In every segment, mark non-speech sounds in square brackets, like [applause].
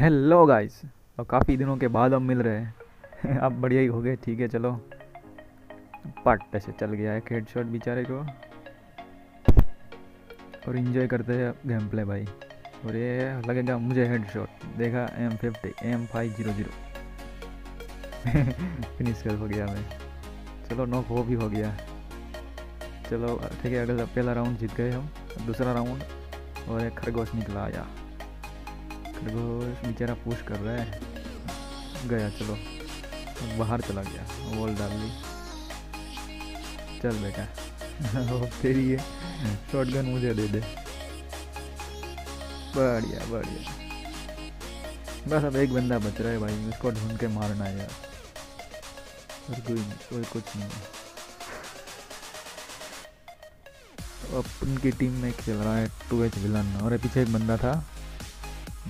Hello guys और काफ़ी दिनों के बाद हम मिल रहे हैं। [laughs] आप बढ़िया ही हो गए ठीक है, चलो। पट से चल गया है हेड शॉट बेचारे को। और इन्जॉय करते हैं गेम प्ले भाई। और ये लगेगा मुझे हेड शॉट देखा M fifty M five zero zero finish कर हो गया मैं। चलो नॉक हो भी हो गया। चलो, ठीक है, अगला पहला राउंड जीत गए हम। दूसरा राउंड और एक खरगोश निकला आया। खरगोश बेचारा पुश कर रहा है। गया, चलो। बाहर चला गया बॉल डाल ली। चल बेटा। [laughs] फिर ये शॉट गन मुझे दे दे। बढ़िया बढ़िया। बस अब एक बंदा बच रहा है भाई, उसको ढूंढ के मारना है यार। और कोई कोई कुछ नहीं अपन की टीम में खेल रहा है टू एच विलन और पीछे एक बंदा था।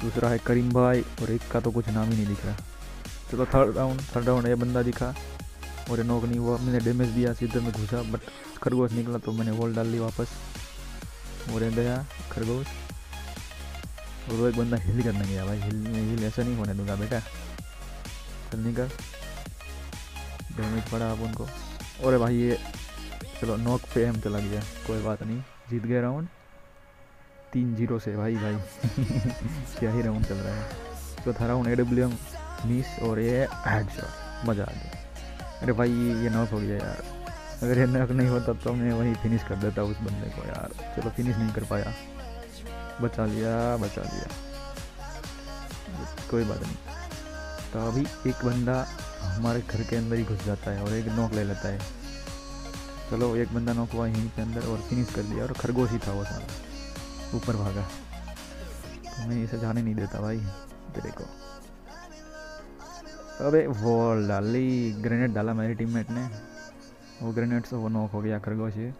दूसरा है करीम भाई और एक का तो कुछ नाम ही नहीं दिख रहा। चलो थर्ड राउंड थर्ड राउंड ये बंदा दिखा। और नॉक नहीं हुआ, मैंने डैमेज दिया, सीधे में घुसा बट खरगोश निकला तो मैंने वॉल डाल ली वापस। और ये गया खरगोश। और वो एक बंदा हिल करने गया भाई हिल हिल ऐसा नहीं होने दूँगा बेटा। चल निकल। डैमेज पड़ा आप उनको। और भाई ये, चलो नॉक पे हम चला गया, कोई बात नहीं। जीत गए राउंड तीन ज़ीरो से, भाई भाई। [laughs] क्या ही राउंड चल रहा है। चौथा round A W M miss और ये हेड शॉट मज़ा आ गया। अरे भाई, ये नॉक हो गया यार। अगर ये नॉक नहीं होता तो मैं वहीं फिनिश कर देता उस बंदे को यार। चलो फिनिश नहीं कर पाया। बचा लिया बचा लिया। कोई बात नहीं। तो अभी एक बंदा हमारे घर के अंदर ही घुस जाता है और एक नॉक ले लेता है। चलो, एक बंदा नॉक हुआ यहीं के अंदर और फिनिश कर दिया और खरगोश ही था वो सारा। ऊपर भागा। मैं इसे जाने नहीं देता भाई, तेरे को। अबे वॉल डाली ग्रेनेड डाला मेरी टीममेट ने। वो ग्रेनेड से वो नॉक हो गया खरगोश ये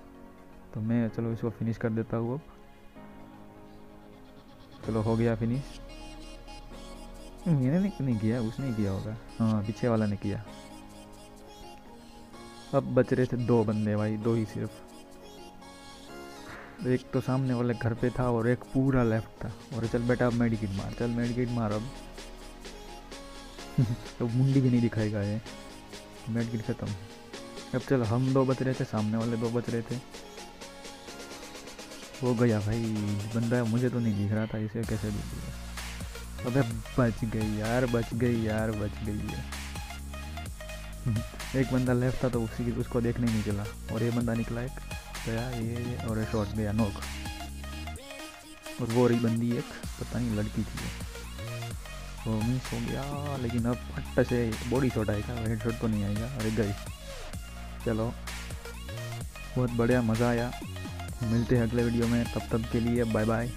तो मैं चलो इसको फिनिश कर देता हूँ अब। चलो हो गया फिनिश मैंने नहीं किया उसने किया होगा। हाँ पीछे वाला ने किया। अब बच रहे थे दो बंदे भाई, दो ही सिर्फ़। एक तो सामने वाले घर पे था और एक पूरा लेफ़्ट था। और चल बेटा अब मेडिकेट मार, चल मेडिकेट मार अब। [laughs] तो मुंडी भी नहीं दिखाएगा ये। मेडिकेट खत्म। अब चल हम दो बच रहे थे, सामने वाले दो बच रहे थे। वो गया भाई, बंदा मुझे तो नहीं दिख रहा था, इसे कैसे दिख गया अबे बच गई यार, बच गई यार, बच गई है। [laughs] एक बंदा लेफ़्ट था तो उसी, उसको देखने नहीं चला। और ये बंदा निकला एक। गया ये और शॉट गया नोक और वो रही बंदी एक, पता नहीं, लड़की थी वो। मिस हो गया, लेकिन अब फट से बॉडी शॉट आएगा हेड शॉट तो नहीं आएगा, अरे गई चलो, बहुत बढ़िया, मज़ा आया। मिलते हैं अगले वीडियो में, तब तक के लिए बाय बाय